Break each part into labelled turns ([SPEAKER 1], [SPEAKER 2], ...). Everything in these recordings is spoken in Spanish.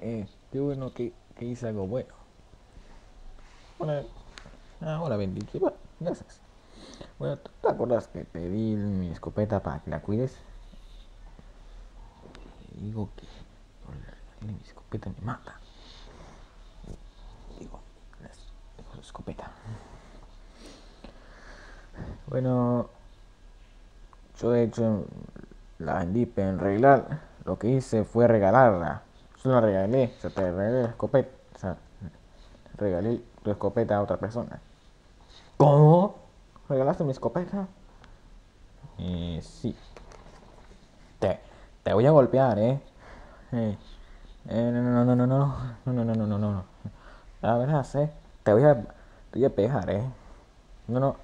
[SPEAKER 1] eh, qué bueno que, hice algo bueno. Ah, Bendy, ¿qué va? Gracias. Bueno, ¿tú te acuerdas que te di mi escopeta para que la cuides? Digo que mi escopeta me mata. Digo, es- digo, la escopeta. Bueno, yo de hecho la vendí, en arreglar lo que hice fue regalarla. Yo la regalé, o sea, te regalé la escopeta, o sea, regalé tu escopeta a otra persona. ¿Cómo? ¿Regalaste mi escopeta? Eh, sí. Te, te voy a golpear, ¿eh? Eh, eh, no, no, no, no, no, no, no, no, no, no, no, no. La verdad, ¿eh? Te voy a, te voy a pegar, ¿eh? No, no,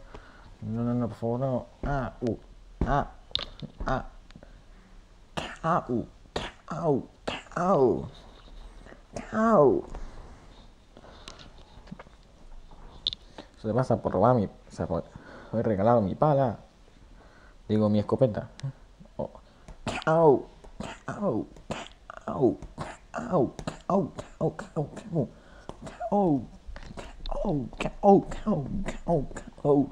[SPEAKER 1] no, no, no, por favor, no. Ah, uh, ah, ah. Au, au, au, au. Se pasa por robar mi, o sea, por haber regalado mi pala. Digo, mi escopeta. Oh. Au, au, au, au, au, au, au, au, au, au, au, au, au.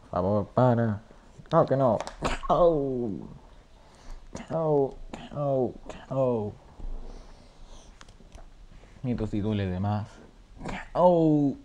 [SPEAKER 1] Por favor, para. No, que no. Oh. Oh, oh, oh. Mitos y duele de más. Oh,